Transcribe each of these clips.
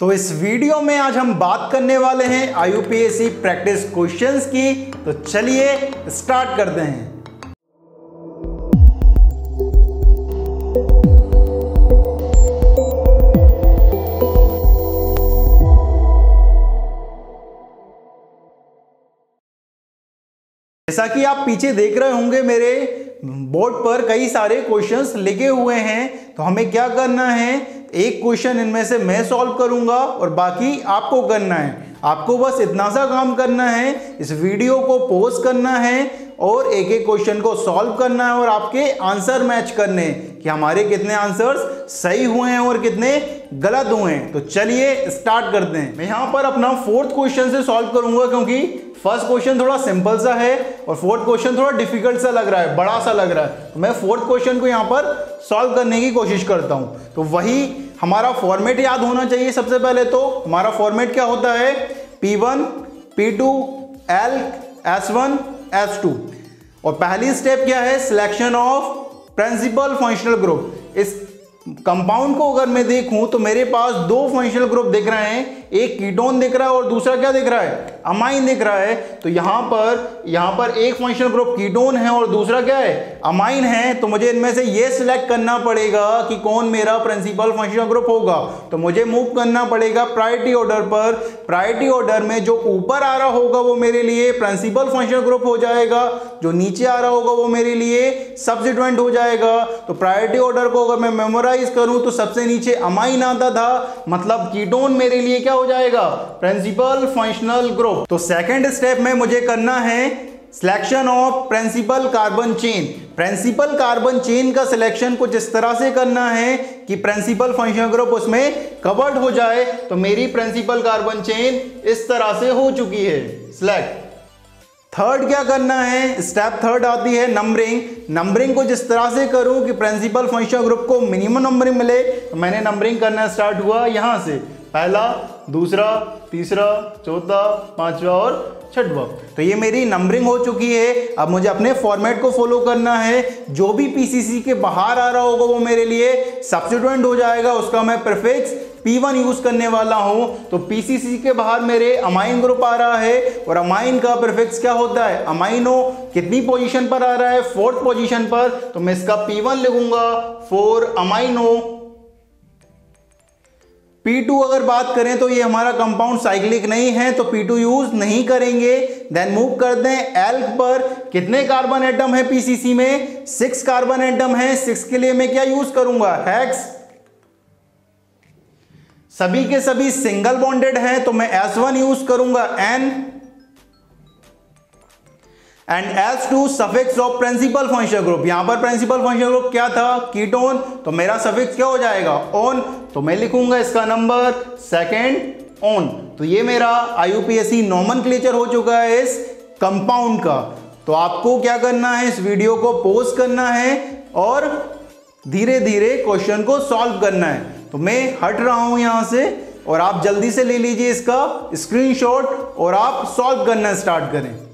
तो इस वीडियो में आज हम बात करने वाले हैं आईयूपीएससी प्रैक्टिस क्वेश्चंस की। तो चलिए स्टार्ट करते हैं। जैसा कि आप पीछे देख रहे होंगे, मेरे बोर्ड पर कई सारे क्वेश्चंस लिखे हुए हैं। तो हमें क्या करना है? एक क्वेश्चन इनमें से मैं सॉल्व करूँगा और बाकी आपको करना है। आपको बस इतना सा काम करना है, इस वीडियो को पोस्ट करना है और एक एक क्वेश्चन को सॉल्व करना है और आपके आंसर मैच करने कि हमारे कितने आंसर्स सही हुए हैं और कितने गलत हुए हैं। तो चलिए स्टार्ट करते हैं। मैं यहाँ पर अपना फोर्थ क्वेश्चन से सॉल्व करूँगा क्योंकि फ़र्स्ट क्वेश्चन थोड़ा सिंपल सा है और फोर्थ क्वेश्चन थोड़ा डिफ़िकल्ट सा लग रहा है बड़ा सा लग रहा है। तो मैं फोर्थ क्वेश्चन को यहाँ पर सॉल्व करने की कोशिश करता हूँ। तो वही हमारा फॉर्मेट याद होना चाहिए सबसे पहले तो। हमारा फॉर्मेट क्या होता है? P1, P2, L, S1, S2 और पहली स्टेप क्या है? Selection of principal functional group इस कंपाउंड को अगर मैं देखूँ तो मेरे पास दो फंक्शनल ग्रुप दिख रहे हैं। एक कीटोन दिख रहा है और दूसरा क्या दिख रहा है? अमाइन दिख रहा है। तो यहाँ पर यहाँ पर एक फंक्शनल ग्रुप कीटोन है और दूसरा क्या है? अमाइन है। तो मुझे इनमें से ये सिलेक्ट करना पड़ेगा कि कौन मेरा प्रिंसिपल फंक्शनल ग्रुप होगा। तो मुझे मूव करना पड़ेगा प्रायोरिटी ऑर्डर पर। प्रायोरिटी ऑर्डर में जो ऊपर आ रहा होगा वो मेरे लिए प्रिंसिपल फंक्शनल ग्रुप हो जाएगा। जो नीचे आ रहा होगा वो मेरे लिए सब्सिट्वेंट हो जाएगा। तो प्रायोरिटी ऑर्डर को अगर मैं मेमोराइज करूँ तो सबसे नीचे अमाइन आता था। मतलब कीटोन मेरे लिए क्या हो जाएगा। प्रिंसिपल फंक्शनल ग्रुप तो सेकंड स्टेप में मुझे करना है selection of principal carbon chain principal carbon chain का सिलेक्शन कुछ इस तरह से करना है कि प्रिंसिपल फंक्शनल ग्रुप उसमें कवर्ड हो जाए। तो मेरी प्रिंसिपल कार्बन चेन इस तरह से हो चुकी है। सिलेक्ट थर्ड क्या करना है? स्टेप थर्ड आती है नंबरिंग नंबरिंग को जिस तरह से करूँ कि प्रिंसिपल फंक्शनल ग्रुप को मिनिमम नंबरिंग मिले। तो मैंने नंबरिंग करना स्टार्ट हुआ यहाँ से। पहला, दूसरा, तीसरा, चौथा, पांचवा और छठवा। तो ये मेरी नंबरिंग हो चुकी है। अब मुझे अपने फॉर्मेट को फॉलो करना है। जो भी पीसीसी के बाहर आ रहा होगा वो मेरे लिए सब्सिट्यूएंट हो जाएगा। उसका मैं प्रिफिक्स P1 यूज़ करने वाला हूँ। तो पीसीसी के बाहर मेरे अमाइन ग्रुप आ रहा है। और अमाइन का प्रिफिक्स क्या होता है? अमाइनो कितनी पोजीशन पर आ रहा है? फोर्थ पोजीशन पर। तो मैं इसका P1 लिखूँगा। फोर अमाइनो P2 अगर बात करें तो ये हमारा कंपाउंड साइक्लिक नहीं है तो P2 यूज़ नहीं करेंगे। देन मूव कर दें एल्क पर। कितने कार्बन एटम है पीसीसी में? सिक्स कार्बन एटम है। सिक्स के लिए मैं क्या यूज़ करूँगा? हैक्स सभी के सभी सिंगल बॉन्डेड हैं तो मैं S1 यूज़ करूँगा। N and S two suffix of principal functional group यहाँ पर प्रिंसिपल फंक्शनल ग्रुप क्या था? कीटोन तो मेरा सफिक्स क्या हो जाएगा? ऑन तो मैं लिखूँगा इसका नंबर सेकेंड ऑन तो ये मेरा आईयूपीएससी नॉमन हो चुका है इस कंपाउंड का। तो आपको क्या करना है? इस वीडियो को पोस्ट करना है और धीरे धीरे क्वेश्चन को सॉल्व करना है। तो मैं हट रहा हूँ यहाँ से और आप जल्दी से ले लीजिए इसका स्क्रीनशॉट और आप सॉल्व करना स्टार्ट करें।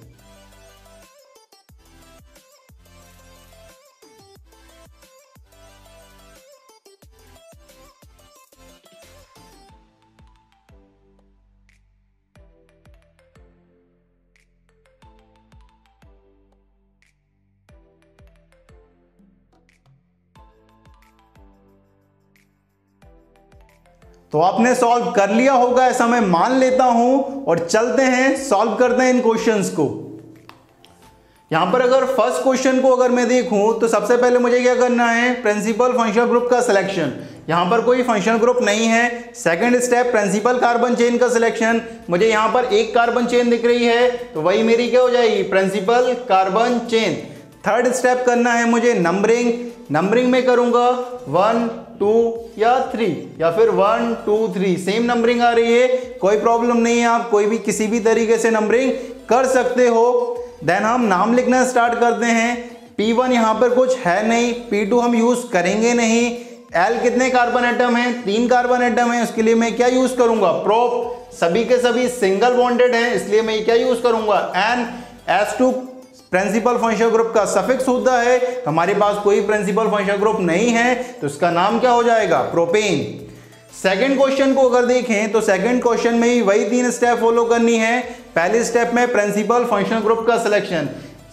तो आपने सॉल्व कर लिया होगा, ऐसा मैं मान लेता हूँ और चलते हैं सॉल्व करते हैं इन क्वेश्चंस को। यहाँ पर अगर फ़र्स्ट क्वेश्चन को अगर मैं देखूँ तो सबसे पहले मुझे क्या करना है? प्रिंसिपल फंक्शनल ग्रुप का सिलेक्शन यहाँ पर कोई फंक्शनल ग्रुप नहीं है। Second step principal carbon chain का सिलेक्शन मुझे यहाँ पर एक कार्बन चेन दिख रही है तो वही मेरी क्या हो जाएगी? Principal carbon chain third step करना है मुझे नंबरिंग नंबरिंग में करूँगा वन टू या थ्री या फिर one two three same numbering आ रही है. कोई प्रॉब्लम नहीं है आप कोई भी किसी भी तरीके से नंबरिंग कर सकते हो. देन हम नाम लिखना स्टार्ट करते हैं. P1 वन यहाँ पर कुछ है नहीं. P2 हम यूज़ करेंगे नहीं. L कितने कार्बन एटम हैं? तीन कार्बन एटम है. उसके लिए मैं क्या यूज़ करूँगा? प्रोप सभी के सभी सिंगल बॉन्डेड हैं. इसलिए मैं क्या यूज़ करूँगा? N S two principal function group का सफिक्स होता है तो हमारे पास कोई प्रिंसिपल फ़ंक्शन ग्रुप नहीं है तो इसका नाम क्या हो जाएगा? प्रोपेन सेकंड क्वेश्चन को अगर देखें तो सेकंड क्वेश्चन में ही वही तीन स्टेप फॉलो करनी है। पहले स्टेप में प्रिंसिपल फंक्शनल ग्रुप का सिलेक्शन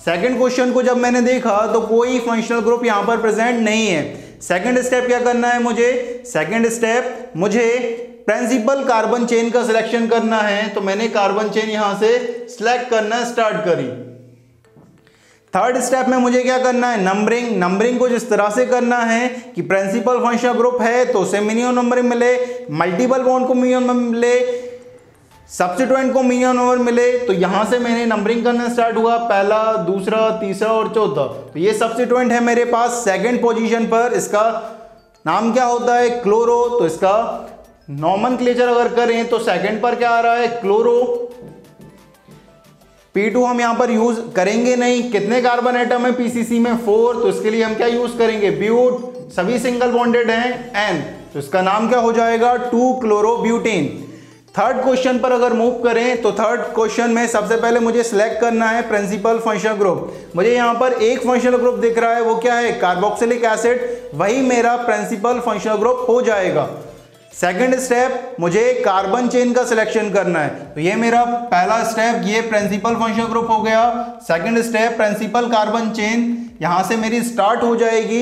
सेकंड क्वेश्चन को जब मैंने देखा तो कोई फंक्शनल ग्रुप यहाँ पर प्रेजेंट नहीं है। सेकंड स्टेप क्या करना है मुझे? सेकंड स्टेप मुझे प्रिंसिपल कार्बन चेन का सिलेक्शन करना है तो मैंने कार्बन चेन यहाँ से सिलेक्ट करना स्टार्ट करी। थर्ड स्टेप में मुझे क्या करना है? नंबरिंग नंबरिंग को जिस तरह से करना है कि प्रिंसिपल फ़ंक्शन ग्रुप है तो उसे मिनिमम नंबर मिले मल्टीपल बॉन्ड को मिनिमम मिले सब्सिट्यूएंट को मिनिमम नंबर मिले तो यहाँ से मैंने नंबरिंग करना स्टार्ट हुआ, पहला, दूसरा, तीसरा और चौथा। तो ये सब्सिट्यूएंट है मेरे पास सेकंड पोजीशन पर इसका नाम क्या होता है? क्लोरो तो इसका नॉर्मन अगर करें तो सेकंड पर क्या आ रहा है? क्लोरो P2 हम यहाँ पर यूज़ करेंगे नहीं। कितने कार्बन एटम है पीसीसी में? फोर तो इसके लिए हम क्या यूज़ करेंगे? ब्यूट सभी सिंगल बॉन्डेड हैं। एन तो इसका नाम क्या हो जाएगा? टू क्लोरोब्यूटेन थर्ड क्वेश्चन पर अगर मूव करें तो थर्ड क्वेश्चन में सबसे पहले मुझे सिलेक्ट करना है प्रिंसिपल फंक्शनल ग्रुप मुझे यहाँ पर एक फंक्शनल ग्रुप दिख रहा है, वो क्या है? कार्बोक्सिलिक एसिड वही मेरा प्रिंसिपल फंक्शनल ग्रुप हो जाएगा। सेकंड स्टेप मुझे कार्बन चेन का सिलेक्शन करना है। तो ये मेरा पहला स्टेप ये प्रिंसिपल फ़ंक्शन ग्रुप हो गया। Second step principal carbon chain यहाँ से मेरी स्टार्ट हो जाएगी।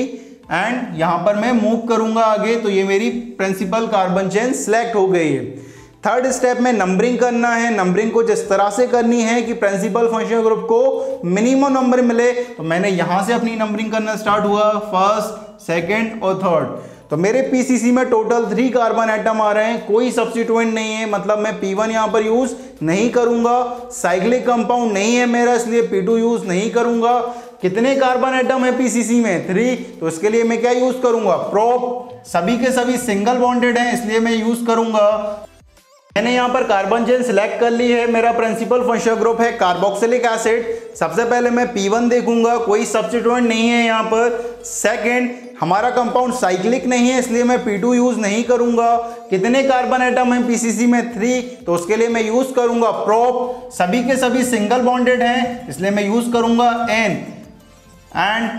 एंड यहाँ पर मैं मूव करूँगा आगे तो ये मेरी प्रिंसिपल कार्बन चेन सिलेक्ट हो गई है। थर्ड स्टेप में नंबरिंग करना है। नंबरिंग को जिस तरह से करनी है कि प्रिंसिपल फ़ंक्शन ग्रुप को मिनिमम नंबर मिले तो मैंने यहाँ से अपनी नंबरिंग करना स्टार्ट हुआ। फ़र्स्ट सेकेंड और थर्ड तो मेरे पीसीसी में टोटल थ्री कार्बन एटम आ रहे हैं। कोई सब्सिट्यूएंट नहीं है। मतलब मैं पी वन यहाँ पर यूज़ नहीं करूँगा। साइक्लिक कंपाउंड नहीं है मेरा, इसलिए पी टू यूज़ नहीं करूँगा। कितने कार्बन एटम है पीसीसी में? थ्री तो इसके लिए मैं क्या यूज़ करूँगा? प्रोप सभी के सभी सिंगल बॉन्डेड हैं, इसलिए मैं यूज़ करूँगा। मैंने यहाँ पर कार्बन चेन सिलेक्ट कर ली है। मेरा प्रिंसिपल फंक्शनल ग्रुप है कार्बोक्सिलिक एसिड सबसे पहले मैं P1 देखूँगा। कोई सब्सिट्यूएंट नहीं है यहाँ पर। सेकंड हमारा कंपाउंड साइक्लिक नहीं है, इसलिए मैं P2 यूज़ नहीं करूँगा। कितने कार्बन एटम है पीसीसी में? थ्री तो उसके लिए मैं यूज़ करूँगा प्रोप सभी के सभी सिंगल बॉन्डेड हैं, इसलिए मैं यूज़ करूँगा एन एंड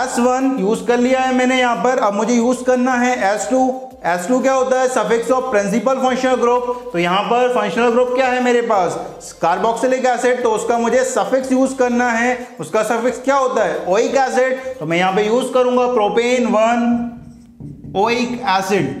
S1 यूज़ कर लिया है मैंने यहाँ पर। अब मुझे यूज़ करना है S2 S2 क्या होता है? Suffix of principal functional group तो यहाँ पर फंक्शनल ग्रुप क्या है मेरे पास? कार्बोक्सिलिक एसिड तो उसका मुझे सफिक्स यूज़ करना है. उसका सफिक्स क्या होता है? ओइक एसिड तो मैं यहाँ पे यूज़ करूँगा प्रोपेन वन ओइक एसिड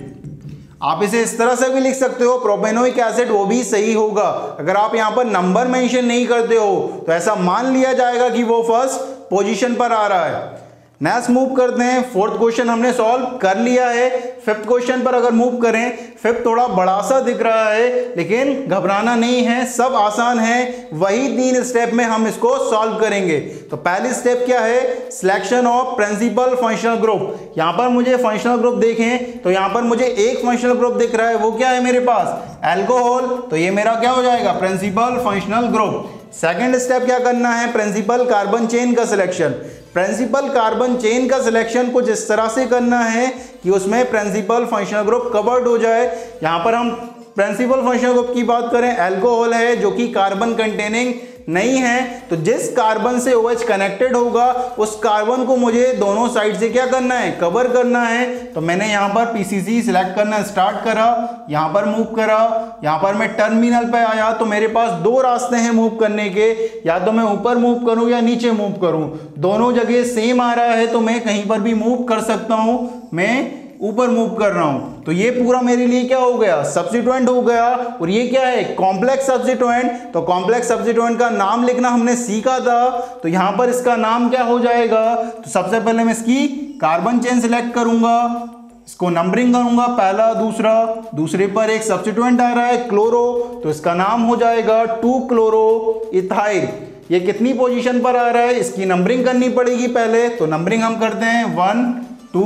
आप इसे इस तरह से भी लिख सकते हो प्रोपेनोइक एसिड वो भी सही होगा. अगर आप यहाँ पर नंबर मेंशन नहीं करते हो तो ऐसा मान लिया जाएगा कि वो फ़र्स्ट पोजीशन पर आ रहा है. नेक्स्ट मूव करते हैं फोर्थ क्वेश्चन हमने सॉल्व कर लिया है। फिफ्थ क्वेश्चन पर अगर मूव करें फिफ्थ थोड़ा बड़ा सा दिख रहा है, लेकिन घबराना नहीं है। सब आसान है। वही तीन स्टेप में हम इसको सॉल्व करेंगे। तो पहली स्टेप क्या है? Selection of principal functional group यहाँ पर मुझे फंक्शनल ग्रुप देखें तो यहाँ पर मुझे एक फंक्शनल ग्रुप दिख रहा है। वो क्या है मेरे पास? एल्कोहल तो ये मेरा क्या हो जाएगा? Principal functional group second step क्या करना है? प्रिंसिपल कार्बन चेन का सिलेक्शन प्रिंसिपल कार्बन चेन का सिलेक्शन कुछ इस तरह से करना है कि उसमें प्रिंसिपल फंक्शनल ग्रुप कवर्ड हो जाए। यहाँ पर हम प्रिंसिपल फंक्शनल ग्रुप की बात करें। एल्कोहल है जो कि कार्बन कंटेनिंग नहीं है तो जिस कार्बन से OH कनेक्टेड होगा, उस कार्बन को मुझे दोनों साइड से क्या करना है? कवर करना है। तो मैंने यहाँ पर पीसीसी सिलेक्ट करना स्टार्ट करा, यहाँ पर मूव करा, यहाँ पर मैं टर्मिनल पे आया तो मेरे पास दो रास्ते हैं मूव करने के। या तो मैं ऊपर मूव करूँ या नीचे मूव करूँ। दोनों जगह सेम आ रहा है तो मैं कहीं पर भी मूव कर सकता हूँ। मैं ऊपर मूव कर रहा हूँ। तो ये पूरा मेरे लिए क्या हो गया? सब्सिट्यूएंट हो गया। और ये क्या है? कॉम्प्लेक्स सब्सिट्यूएंट तो कॉम्प्लेक्स सब्सिट्यूएंट का नाम लिखना हमने सीखा था। तो यहाँ पर इसका नाम क्या हो जाएगा? तो सबसे पहले मैं इसकी कार्बन चेन सिलेक्ट करूँगा। इसको नंबरिंग करूँगा पहला, दूसरा। दूसरे पर एक सब्सिट्यूएंट आ रहा है क्लोरो तो इसका नाम हो जाएगा टू क्लोरो इथाइल ये कितनी पोजीशन पर आ रहा है? इसकी नंबरिंग करनी पड़ेगी पहले। तो नंबरिंग हम करते हैं। One two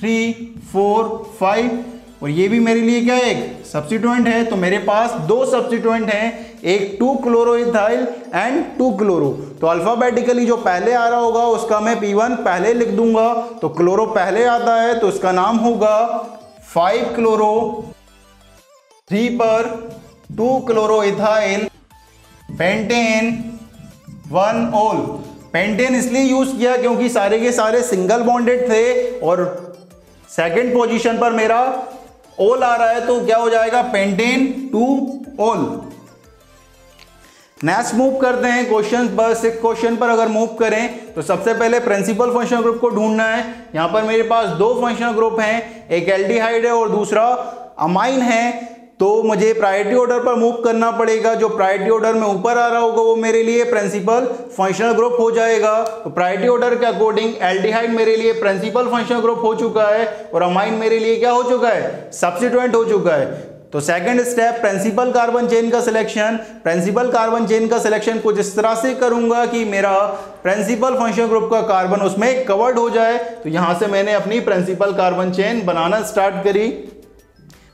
three four five और ये भी मेरे लिए क्या है एक सब्सिट्यूएंट है तो मेरे पास दो सब्सिट्यूएंट हैं, एक two chloroethyl and two chloro तो अल्फाबेटिकली जो पहले आ रहा होगा, उसका मैं P1 पहले लिख दूँगा तो क्लोरो पहले आता है तो इसका नाम होगा फाइव क्लोरो थ्री पर two chloroethyl pentane one ol pentane इसलिए यूज़ किया क्योंकि सारे के सारे सिंगल बॉन्डेड थे, और सेकंड पोजिशन पर मेरा ओल आ रहा है तो क्या हो जाएगा? Pentane two ol next move करते हैं क्वेश्चन बस एक क्वेश्चन पर अगर मूव करें तो सबसे पहले प्रिंसिपल फंक्शनल ग्रुप को ढूंढना है। यहाँ पर मेरे पास दो फंक्शनल ग्रुप हैं, एक एल्डिहाइड है और दूसरा अमाइन है। तो मुझे प्रायोरिटी ऑर्डर पर मूव करना पड़ेगा। जो प्रायोरिटी ऑर्डर में ऊपर आ रहा होगा वो मेरे लिए प्रिंसिपल फंक्शनल ग्रुप हो जाएगा। तो प्रायोरिटी ऑर्डर के अकॉर्डिंग एल्डिहाइड मेरे लिए प्रिंसिपल फंक्शनल ग्रुप हो चुका है और अमाइन मेरे लिए क्या हो चुका है? सब्सिट्यूएंट हो चुका है। तो second step principal carbon chain का सिलेक्शन प्रिंसिपल कार्बन चेन का सिलेक्शन कुछ इस तरह से करूँगा कि मेरा प्रिंसिपल फ़ंक्शन ग्रुप का कार्बन उसमें कवर्ड हो जाए। तो यहाँ से मैंने अपनी प्रिंसिपल कार्बन चेन बनाना स्टार्ट करी।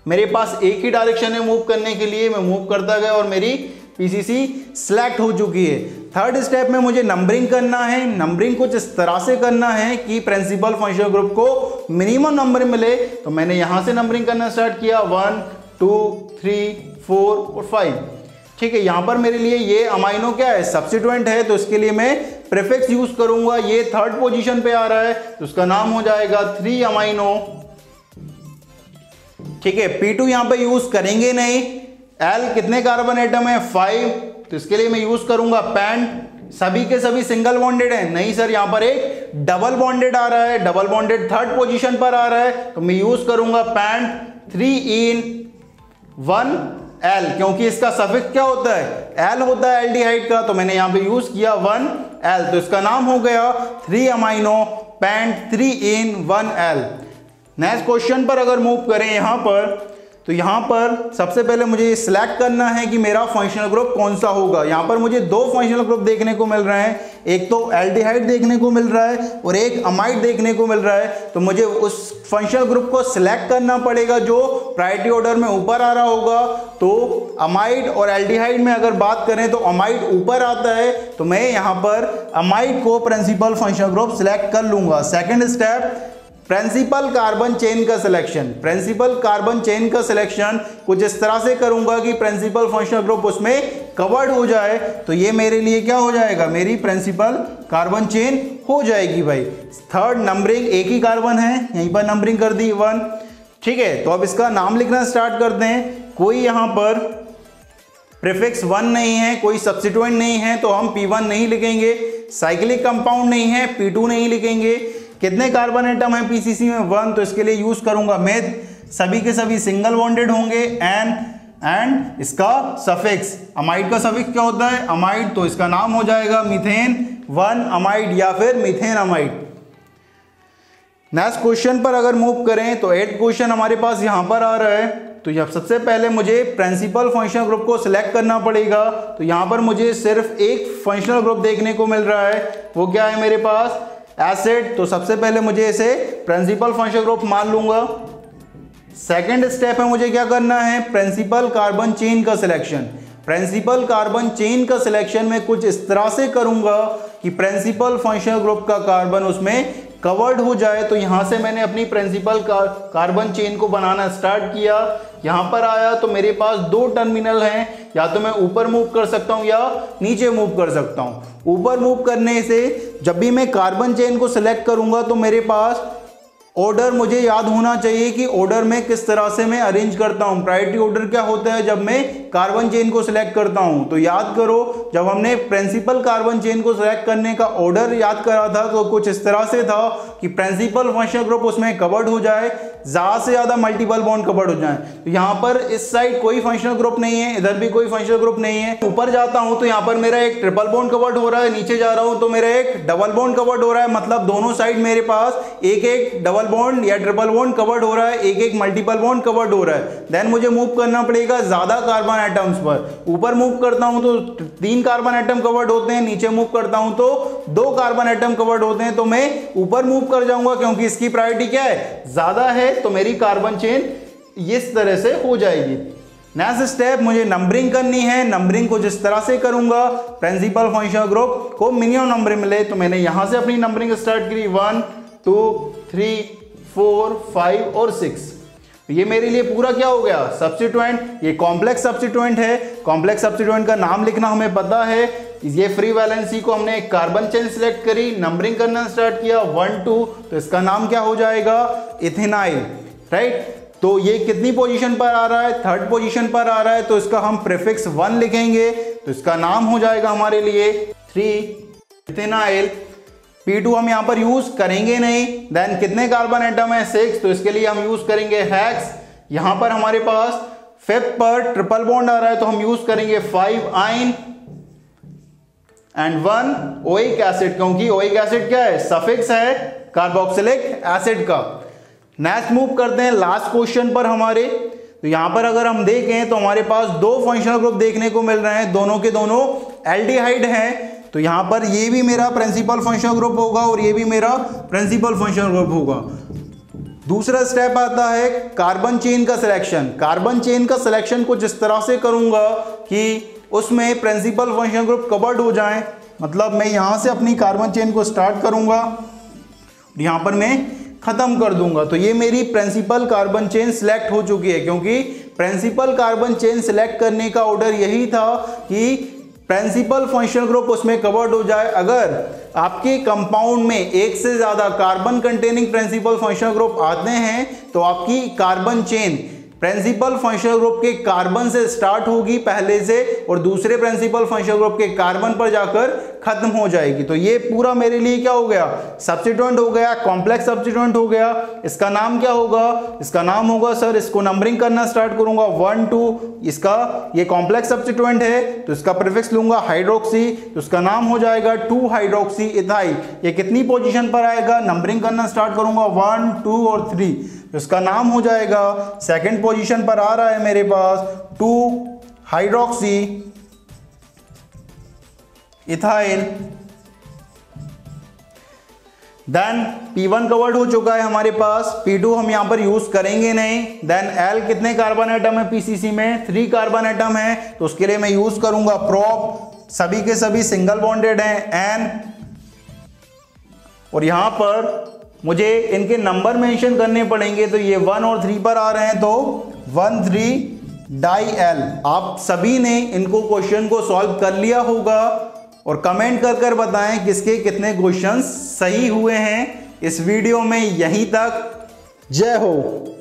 मेरे पास एक ही डायरेक्शन है मूव करने के लिए, मैं मूव करता गया और मेरी पीसीसी सिलेक्ट हो चुकी है। थर्ड स्टेप में मुझे नंबरिंग करना है। नंबरिंग कुछ इस तरह से करना है कि प्रिंसिपल फ़ंक्शन ग्रुप को मिनिमम नंबर मिले। तो मैंने यहाँ से नंबरिंग करना स्टार्ट किया। वन टू थ्री फोर और फाइव ठीक है, यहाँ पर मेरे लिए ये अमाइनो क्या है? सब्सिट्यूएंट है तो इसके लिए मैं प्रिफिक्स यूज़ करूँगा। ये थर्ड पोजीशन पे आ रहा है तो उसका नाम हो जाएगा थ्री अमाइनो ठीक है P2 यहाँ पर यूज़ करेंगे नहीं। एल कितने कार्बन एटम है? फाइव तो इसके लिए मैं यूज़ करूँगा पैंट सभी के सभी सिंगल बॉन्डेड है। नहीं सर यहाँ पर एक डबल बॉन्डेड आ रहा है। डबल बॉन्डेड थर्ड पोजीशन पर आ रहा है। तो मैं यूज़ करूँगा pent three yne one al क्योंकि इसका सफिक्स क्या होता है? एल होता है एल्डिहाइड का। तो मैंने यहाँ पे यूज़ किया वन एल तो इसका नाम हो गया three amino pent three yne one al next question पर अगर मूव करें यहाँ पर तो यहाँ पर सबसे पहले मुझे सिलेक्ट करना है कि मेरा फंक्शनल ग्रुप कौन सा होगा। यहाँ पर मुझे दो फंक्शनल ग्रुप देखने को मिल रहे हैं। एक तो एल्डिहाइड देखने को मिल रहा है और एक अमाइड देखने को मिल रहा है। तो मुझे उस फंक्शनल ग्रुप को सिलेक्ट करना पड़ेगा जो प्रायोरिटी ऑर्डर में ऊपर आ रहा होगा। तो अमाइड और एल्डिहाइड में अगर बात करें तो अमाइड ऊपर आता है। तो मैं यहाँ पर अमाइड को प्रिंसिपल फंक्शनल ग्रुप सिलेक्ट कर लूँगा। Second step principal carbon chain का सिलेक्शन प्रिंसिपल कार्बन चेन का सिलेक्शन कुछ इस तरह से करूँगा कि प्रिंसिपल फंक्शनल ग्रुप उसमें कवर्ड हो जाए तो ये मेरे लिए क्या हो जाएगा? मेरी प्रिंसिपल कार्बन चेन हो जाएगी भाई। थर्ड नंबरिंग एक ही कार्बन है, यहीं पर नंबरिंग कर दी वन ठीक है तो अब इसका नाम लिखना स्टार्ट करते हैं। कोई यहाँ पर प्रिफिक्स वन नहीं है, कोई सब्सिट्यूएंट नहीं है तो हम पी वन नहीं लिखेंगे। साइक्लिक कंपाउंड नहीं है पी टू नहीं लिखेंगे। कितने कार्बन एटम है पीसीसी में? वन तो इसके लिए यूज़ करूँगा मेथ सभी के सभी सिंगल बॉन्डेड होंगे। एन एंड इसका सफिक्स अमाइड का सफिक्स क्या होता है? अमाइड तो इसका नाम हो जाएगा मिथेन वन अमाइड या फिर मिथेन अमाइड नेक्स्ट क्वेश्चन पर अगर मूव करें तो एट क्वेश्चन हमारे पास यहाँ पर आ रहा है। तो यह सबसे पहले मुझे प्रिंसिपल फंक्शनल ग्रुप को सिलेक्ट करना पड़ेगा। तो यहाँ पर मुझे सिर्फ़ एक फंक्शनल ग्रुप देखने को मिल रहा है। वो क्या है मेरे पास? एसिड तो सबसे पहले मुझे इसे प्रिंसिपल फ़ंक्शन ग्रुप मान लूँगा। सेकेंड स्टेप है मुझे क्या करना है? प्रिंसिपल कार्बन चेन का सिलेक्शन प्रिंसिपल कार्बन चेन का सिलेक्शन में कुछ इस तरह से करूँगा कि प्रिंसिपल फंक्शनल ग्रुप का कार्बन उसमें कवर्ड हो जाए तो यहाँ से मैंने अपनी प्रिंसिपल कार्बन चेन को बनाना स्टार्ट किया। यहाँ पर आया तो मेरे पास दो टर्मिनल हैं। या तो मैं ऊपर मूव कर सकता हूँ या नीचे मूव कर सकता हूँ। ऊपर मूव करने से जब भी मैं कार्बन चेन को सिलेक्ट करूँगा तो मेरे पास ऑर्डर मुझे याद होना चाहिए कि ऑर्डर में किस तरह से मैं अरेंज करता हूँ। प्रायोरिटी ऑर्डर क्या होता है? जब मैं कार्बन चेन को सिलेक्ट करता हूँ तो याद करो, जब हमने प्रिंसिपल कार्बन चेन को सिलेक्ट करने का ऑर्डर याद करा था तो कुछ इस तरह से था कि प्रिंसिपल फंक्शनल ग्रुप उसमें कवर्ड हो जाए, ज़्यादा से ज़्यादा मल्टीपल बॉन्ड कवर्ड हो जाए। तो यहाँ पर इस साइड कोई फंक्शनल ग्रुप नहीं है, इधर भी कोई फंक्शनल ग्रुप नहीं है। ऊपर जाता हूँ तो यहाँ पर मेरा एक ट्रिपल बॉन्ड कवर्ड हो रहा है, नीचे जा रहा हूँ तो मेरा एक डबल बॉन्ड कवर्ड हो रहा है। मतलब दोनों साइड मेरे पास एक एक डबल बॉन्ड या ट्रिपल बॉन्ड कवर्ड हो रहा है एक एक मल्टीपल बॉन्ड कवर्ड हो रहा है। देन मुझे मूव करना पड़ेगा ज़्यादा कार्बन आइटम्स पर। ऊपर मूव करता हूँ तो तीन कार्बन आइटम कवर्ड होते हैं, नीचे मूव करता हूँ तो दो कार्बन आइटम कवर्ड होते हैं तो मैं ऊपर मूव कर जाऊँगा क्योंकि इसकी प्रायोरिटी क्या है? ज़्यादा है तो मेरी कार्बन चेन इस तरह से हो जाएगी। नेक्स्ट स्टेप मुझे नंबरिंग करनी है। नंबरिंग को जिस तरह से करूँगा प्रिंसिपल फ़ंक्शन ग्रुप को मिनिमम नंबर मिले तो मैंने यहाँ से अपनी नंबरिंग स्टार्ट करी। One two three four, five और सिक्स। ये मेरे लिए पूरा क्या हो गया? सब्सिट्यूएंट ये कॉम्प्लेक्स सब्सिट्यूएंट है। कॉम्प्लेक्स सब्सिट्यूएंट का नाम लिखना हमें पता है। ये फ्री वैलेंसी को हमने कार्बन चेन सिलेक्ट करी नंबरिंग करना स्टार्ट किया वन टू तो इसका नाम क्या हो जाएगा? इथेनाइल राइट तो ये कितनी पोजीशन पर आ रहा है? थर्ड पोजीशन पर आ रहा है तो इसका हम प्रेफिक्स वन लिखेंगे। तो इसका नाम हो जाएगा हमारे लिए थ्री इथेनाइल P2 हम यहाँ पर यूज़ करेंगे नहीं। देन कितने कार्बन एटम है? सिक्स तो इसके लिए हम यूज़ करेंगे हैक्स यहाँ पर हमारे पास फिफ्थ पर ट्रिपल बॉन्ड आ रहा है तो हम यूज़ करेंगे five yne and one oic acid क्योंकि ओइक एसिड क्या है? सफिक्स है कार्बोक्सिलिक एसिड का। नेक्स्ट मूव करते हैं लास्ट क्वेश्चन पर हमारे। तो यहाँ पर अगर हम देखें तो हमारे पास दो फंक्शनल ग्रुप देखने को मिल रहे हैं। दोनों के दोनों एल्डिहाइड हैं। तो यहाँ पर ये भी मेरा प्रिंसिपल फंक्शनल ग्रुप होगा और ये भी मेरा प्रिंसिपल फंक्शनल ग्रुप होगा। दूसरा स्टेप आता है कार्बन चेन का सिलेक्शन कार्बन चेन का सिलेक्शन कुछ इस तरह से करूँगा कि उसमें प्रिंसिपल फ़ंक्शन ग्रुप कवर्ड हो जाए मतलब मैं यहाँ से अपनी कार्बन चेन को स्टार्ट करूँगा यहाँ पर मैं खत्म कर दूँगा। तो ये मेरी प्रिंसिपल कार्बन चेन सिलेक्ट हो चुकी है, क्योंकि प्रिंसिपल कार्बन चेन सिलेक्ट करने का ऑर्डर यही था कि प्रिंसिपल फंक्शनल ग्रुप उसमें कवर्ड हो जाए। अगर आपके कंपाउंड में एक से ज़्यादा carbon containing principal functional group आते हैं तो आपकी carbon chain principal functional group के कार्बन से स्टार्ट होगी पहले से, और दूसरे प्रिंसिपल फंक्शनल ग्रुप के कार्बन पर जाकर खत्म हो जाएगी। तो ये पूरा मेरे लिए क्या हो गया? सब्सिट्यूएंट हो गया कॉम्प्लेक्स सब्सिट्यूएंट हो गया। इसका नाम क्या होगा? इसका नाम होगा सर इसको नंबरिंग करना स्टार्ट करूँगा। वन टू इसका, ये कॉम्प्लेक्स सब्सिट्यूएंट है तो इसका प्रिफिक्स लूँगा हाइड्रोक्सी तो इसका नाम हो जाएगा टू हाइड्रोक्सी इथाइल ये कितनी पोजिशन पर आएगा? नंबरिंग करना स्टार्ट करूँगा वन टू और थ्री तो इसका नाम हो जाएगा सेकंड पोजीशन पर आ रहा है मेरे पास two hydroxy ethyl. Then P1 covered हो चुका है हमारे पास। P2 हम यहाँ पर यूज़ करेंगे नहीं। देन L कितने कार्बन एटम है PCC में? थ्री कार्बन एटम है। तो उसके लिए मैं यूज़ करूँगा प्रॉप सभी के सभी सिंगल बॉन्डेड हैं। N और यहाँ पर मुझे इनके नंबर मेंशन करने पड़ेंगे। तो ये वन और थ्री पर आ रहे हैं तो वन थ्री डाई एल आप सभी ने इनको क्वेश्चन को सॉल्व कर लिया होगा। और कमेंट कर कर बताएँ किसके कितने क्वेश्चन सही हुए हैं। इस वीडियो में यहीं तक। जय हो।